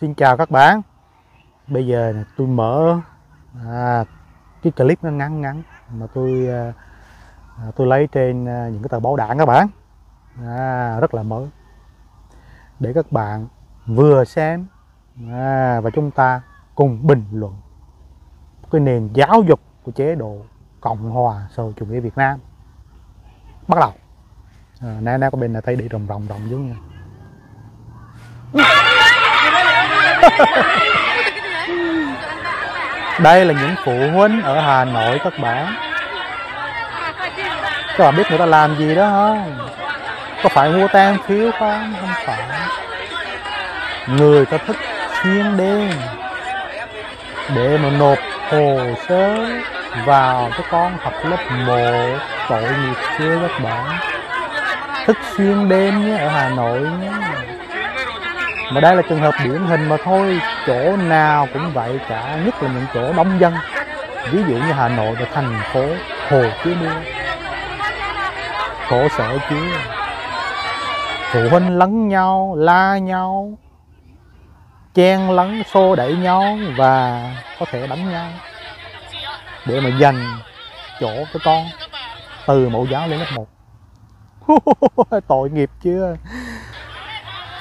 Xin chào các bạn. Bây giờ tôi mở à, cái clip nó ngắn ngắn mà tôi à, à, tôi lấy trên à, những cái tờ báo đảng các bạn. À, rất là mới. Để các bạn vừa xem à, và chúng ta cùng bình luận cái nền giáo dục của chế độ Cộng hòa xã hội chủ nghĩa Việt Nam. Bắt đầu. À, nè nè có bên này tay đi rồng rồng rồng dưới nha đây là những phụ huynh ở Hà Nội các bạn. Các bạn biết người ta làm gì đó không có phải mua tan phiếu không? Không phải. Người ta thích xuyên đêm để mà nộp hồ sơ vào cái con học lớp 1 tội nghiệp chưa các bạn? Thức xuyên đêm nhé, ở Hà Nội nhé mà đây là trường hợp điển hình mà thôi, chỗ nào cũng vậy cả, nhất là những chỗ đông dân. Ví dụ như Hà Nội và thành phố Hồ Chí Minh khổ sở chứ. Phụ huynh lấn nhau, la nhau, chen lấn, xô đẩy nhau và có thể đánh nhau. Để mà giành chỗ cho con từ mẫu giáo lên lớp 1 tội nghiệp chưa?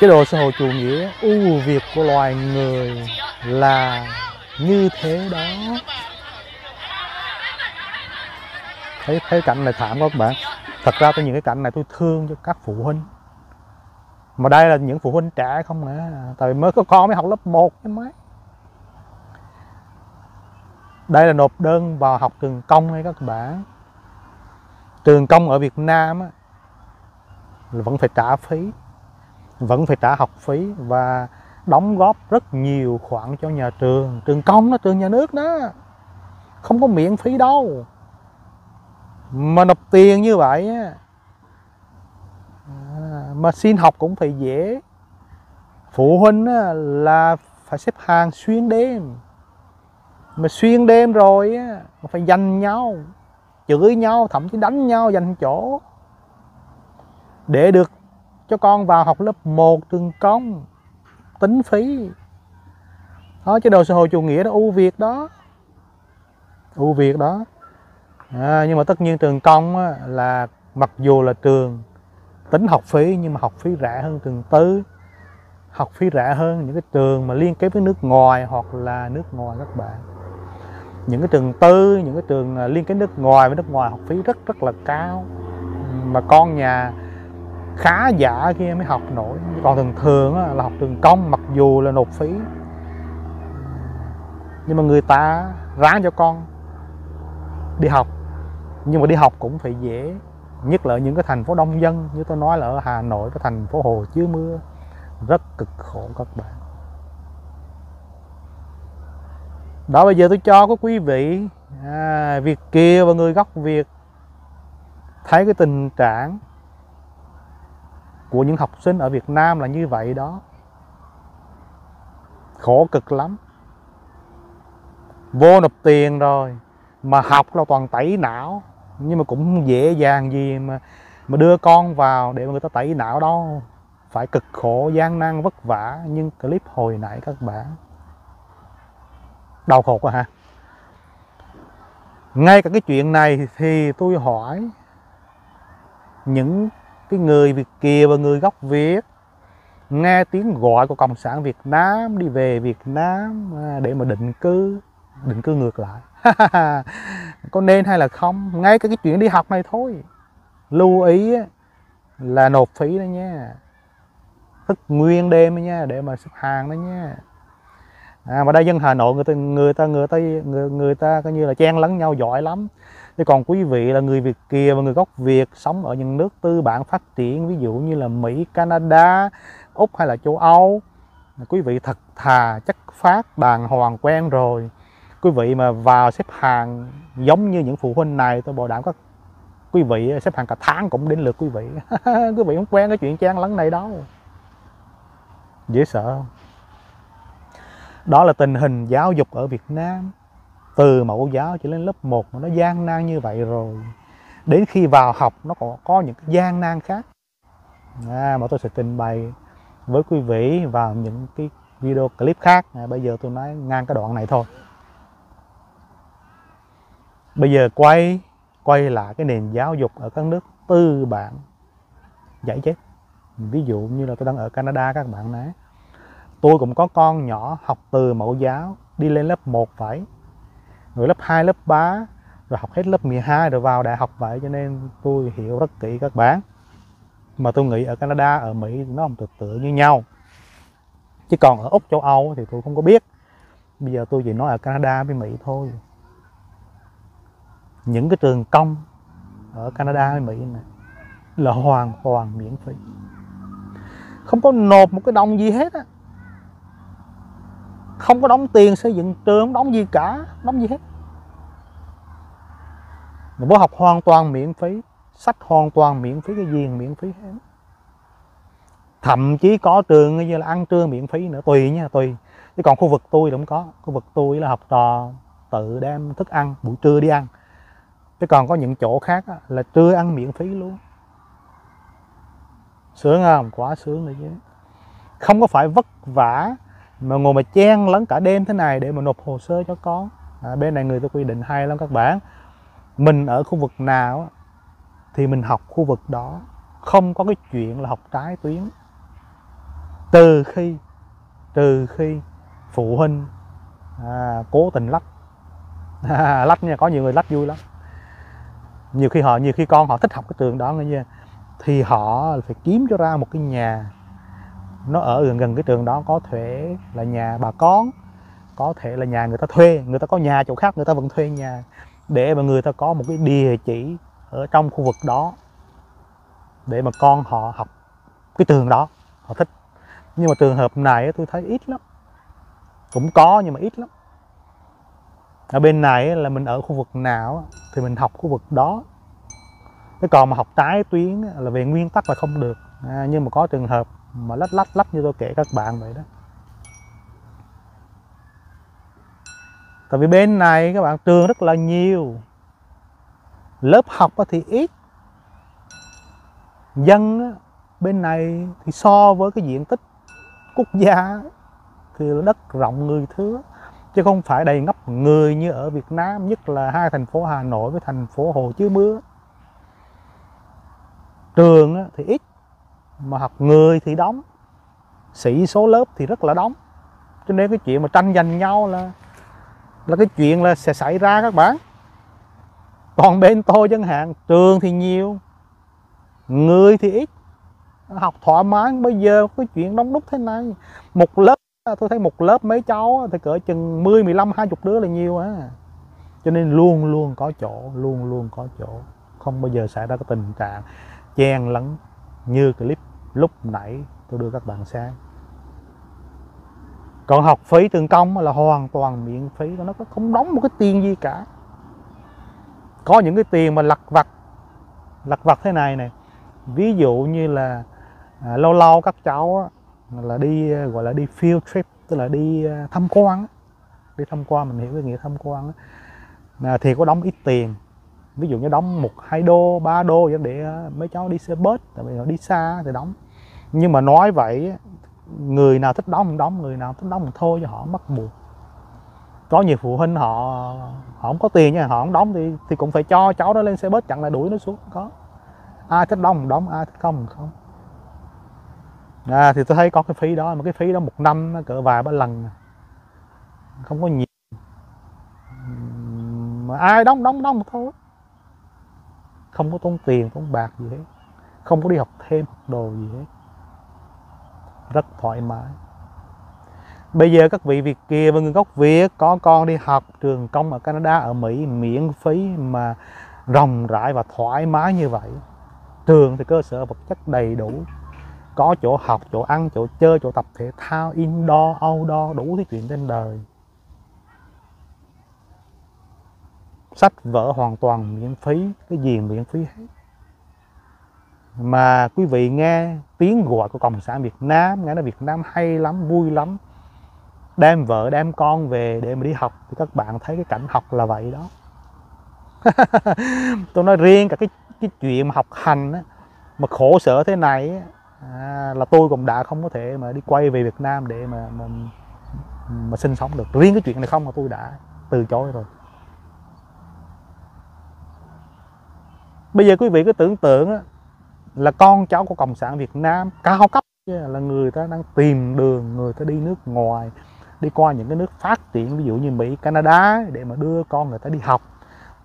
Chế độ xã hội chủ nghĩa ưu việt của loài người là như thế đó. Thấy thấy cảnh này thảm quá các bạn. Thật ra tôi những cái cảnh này tôi thương cho các phụ huynh. Mà đây là những phụ huynh trẻ không à. Tại vì mới có con mới học lớp 1 chứ mấy. Đây là nộp đơn vào học trường công hay các bạn. Trường công ở Việt Nam á, vẫn phải trả phí vẫn phải trả học phí và đóng góp rất nhiều khoản cho nhà trường trường công đó, trường nhà nước đó. Không có miễn phí đâu. Mà nộp tiền như vậy á à, mà xin học cũng phải dễ. Phụ huynh là phải xếp hàng xuyên đêm. Mà xuyên đêm rồi á, phải giành nhau, chửi nhau, thậm chí đánh nhau giành chỗ. Để được cho con vào học lớp 1 trường công. Tính phí. Đó chế độ xã hội chủ nghĩa đó ưu việt đó. Ưu việt đó. À, nhưng mà tất nhiên trường công á, là mặc dù là trường tính học phí nhưng mà học phí rẻ hơn trường tư. Học phí rẻ hơn những cái trường mà liên kết với nước ngoài hoặc là nước ngoài các bạn. Những cái trường tư những cái trường à, liên kết nước ngoài với nước ngoài học phí rất rất là cao. Mà con nhà khá giả kia mới học nổi. Còn thường thường là học trường công mặc dù là nộp phí. Nhưng mà người ta ráng cho con đi học. Nhưng mà đi học cũng phải dễ nhất là ở những cái thành phố đông dân. Như tôi nói là ở Hà Nội cái thành phố Hồ Chứa Mưa. Rất cực khổ các bạn. Đó bây giờ tôi cho các quý vị à, Việt Kiều và người gốc Việt thấy cái tình trạng của những học sinh ở Việt Nam là như vậy đó. Khổ cực lắm. Vô nộp tiền rồi, mà học là toàn tẩy não. Nhưng mà cũng dễ dàng gì mà mà đưa con vào để mà người ta tẩy não đâu. Phải cực khổ, gian nan, vất vả. Nhưng clip hồi nãy các bạn. Đau khổ quá ha. Ngay cả cái chuyện này thì tôi hỏi những cái người Việt Kiều và người gốc Việt, nghe tiếng gọi của Cộng sản Việt Nam, đi về Việt Nam à, để mà định cư định cư ngược lại. Có nên hay là không? Ngay cái cái chuyện đi học này thôi. Lưu ý là nộp phí đó nha. Thức nguyên đêm đó nha, để mà xếp hàng đó nha à, mà đây dân Hà Nội người ta người ta người ta người, người ta coi như là chen lẫn nhau giỏi lắm. Thế còn quý vị là người Việt Kiều và người gốc Việt sống ở những nước tư bản phát triển ví dụ như là Mỹ, Canada, Úc hay là châu Âu quý vị thật thà chất phát đàng hoàng quen rồi. Quý vị mà vào xếp hàng giống như những phụ huynh này tôi bảo đảm các quý vị xếp hàng cả tháng cũng đến lượt quý vị. Quý vị không quen cái chuyện chen lấn này đâu. Dễ sợ không? Đó là tình hình giáo dục ở Việt Nam. Từ mẫu giáo cho lên lớp 1 mà nó gian nan như vậy rồi. Đến khi vào học nó còn có những cái gian nan khác. À, mà tôi sẽ trình bày với quý vị vào những cái video clip khác. À, bây giờ tôi nói ngang cái đoạn này thôi. Bây giờ quay quay lại cái nền giáo dục ở các nước tư bản giải chết. Ví dụ như là tôi đang ở Canada các bạn nói tôi cũng có con nhỏ học từ mẫu giáo, đi lên lớp 1 vậy rồi lớp 2 lớp 3 rồi học hết lớp 12 rồi vào đại học vậy, cho nên tôi hiểu rất kỹ các bạn. Mà tôi nghĩ ở Canada, ở Mỹ nó không tự tự như nhau. Chứ còn ở Úc, châu Âu thì tôi không có biết. Bây giờ tôi chỉ nói ở Canada với Mỹ thôi. Những cái trường công ở Canada với Mỹ này là hoàn toàn miễn phí. Không có nộp một cái đồng gì hết á không có đóng tiền xây dựng trường, không đóng gì cả đóng gì hết. Mà bố học hoàn toàn miễn phí, sách hoàn toàn miễn phí, cái gì miễn phí hết. Thậm chí có trường như là ăn trưa miễn phí nữa, tùy nha, tùy. Chứ còn khu vực tôi không có. Khu vực tôi là học trò, tự đem thức ăn, buổi trưa đi ăn. Chứ còn có những chỗ khác là trưa ăn miễn phí luôn. Sướng không? Quá sướng rồi chứ. Không có phải vất vả mà ngồi mà chen lẫn cả đêm thế này để mà nộp hồ sơ cho con. À, bên này người ta quy định hay lắm các bạn. Mình ở khu vực nào thì mình học khu vực đó. Không có cái chuyện là học trái tuyến. Từ khi từ khi phụ huynh à, cố tình lách. À, lách nha có nhiều người lách vui lắm. Nhiều khi họ nhiều khi con họ thích học cái trường đó nghe nha thì họ phải kiếm cho ra một cái nhà nó ở gần gần cái trường đó có thể là nhà bà con có thể là nhà người ta thuê người ta có nhà chỗ khác người ta vẫn thuê nhà để mà người ta có một cái địa chỉ ở trong khu vực đó để mà con họ học cái trường đó họ thích. Nhưng mà trường hợp này tôi thấy ít lắm cũng có nhưng mà ít lắm. Ở bên này là mình ở khu vực nào thì mình học khu vực đó. Cái còn mà học trái tuyến là về nguyên tắc là không được. À, nhưng mà có trường hợp mà lách lách lách như tôi kể các bạn vậy đó. Tại vì bên này các bạn, trường rất là nhiều. Lớp học thì ít. Dân bên này thì so với cái diện tích quốc gia thì đất rộng người thưa chứ không phải đầy ngập người như ở Việt Nam, nhất là hai thành phố Hà Nội với thành phố Hồ Chí Minh trường thì ít mà học người thì đóng sĩ số lớp thì rất là đóng. Cho nên cái chuyện mà tranh giành nhau là là cái chuyện là sẽ xảy ra các bạn. Còn bên tôi chẳng hạn trường thì nhiều người thì ít. Học thoải mái bây giờ cái chuyện đông đúc thế này. Một lớp tôi thấy một lớp mấy cháu thì cỡ chừng 10, 15, 20 đứa là nhiều á. Cho nên luôn luôn có chỗ luôn luôn có chỗ. Không bao giờ xảy ra cái tình trạng chen lẫn như clip lúc nãy tôi đưa các bạn xem. Còn học phí trường công là hoàn toàn miễn phí nó không đóng một cái tiền gì cả. Có những cái tiền mà lặt vặt lặt vặt thế này này. Ví dụ như là à, lâu lâu các cháu á, là đi à, gọi là đi field trip tức là đi à, tham quan đi tham quan mình hiểu cái nghĩa tham quan à, thì có đóng ít tiền ví dụ như đóng một hai đô ba đô để ờ, mấy cháu đi xe bus tại vì họ đi xa thì đóng. Nhưng mà nói vậy người nào thích đóng thì đóng người nào thích đóng thì thôi cho họ mất buộc. Có nhiều phụ huynh họ họ không có tiền nha họ không đóng thì thì cũng phải cho cháu đó lên xe bus chặn lại đuổi nó xuống có. Ai thích đóng thì đóng ai thích không thì không. À, thì tôi thấy có cái phí đó mà cái phí đó một năm nó cỡ vài ba lần à. không có nhiều. Mà ai đóng đóng đóng thôi không có tốn tiền, tốn bạc gì hết. Không có đi học thêm học đồ gì hết. Rất thoải mái. Bây giờ các vị Việt kia và người gốc Việt có con đi học trường công ở Canada, ở Mỹ, miễn phí mà rộng rãi và thoải mái như vậy. Trường thì cơ sở vật chất đầy đủ. Có chỗ học, chỗ ăn, chỗ chơi, chỗ tập thể thao, indoor, outdoor, đủ thứ chuyện trên đời. Sách vở hoàn toàn miễn phí cái gì miễn phí hết. Mà quý vị nghe tiếng gọi của cộng sản Việt Nam nghe nói Việt Nam hay lắm vui lắm. Đem vợ đem con về để mà đi học thì các bạn thấy cái cảnh học là vậy đó. Tôi nói riêng cả cái cái chuyện mà học hành á, mà khổ sở thế này à, là tôi cũng đã không có thể mà đi quay về Việt Nam để mà mà, mà sinh sống được. Riêng cái chuyện này không mà tôi đã từ chối rồi. Bây giờ quý vị cứ tưởng tượng là con cháu của cộng sản Việt Nam, cao cấp là người ta đang tìm đường, người ta đi nước ngoài, đi qua những cái nước phát triển, ví dụ như Mỹ, Canada để mà đưa con người ta đi học.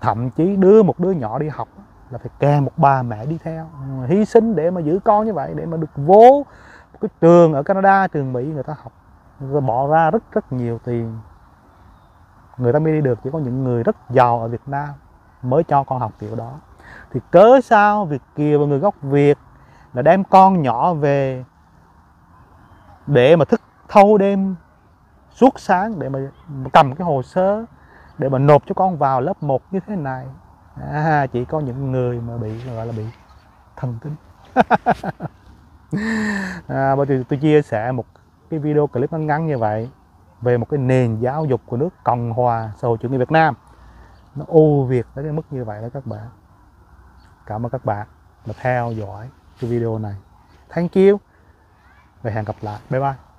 Thậm chí đưa một đứa nhỏ đi học là phải kèm một bà mẹ đi theo. Hy sinh để mà giữ con như vậy, để mà được vô một cái trường ở Canada, trường Mỹ người ta học. Người ta bỏ ra rất rất nhiều tiền. Người ta mới đi được, chỉ có những người rất giàu ở Việt Nam mới cho con học kiểu đó thì cớ sao Việt Kiều và người gốc Việt là đem con nhỏ về để mà thức thâu đêm suốt sáng để mà cầm cái hồ sơ để mà nộp cho con vào lớp 1 như thế này? À, chỉ có những người mà bị gọi là bị thần kinh. À, bây giờ tôi chia sẻ một cái video clip ngắn ngắn như vậy về một cái nền giáo dục của nước Cộng hòa xã hội chủ nghĩa Việt Nam. Nó ô việt tới cái mức như vậy đó các bạn cảm ơn các bạn đã theo dõi cái video này. Thank you. Và hẹn gặp lại. Bye bye.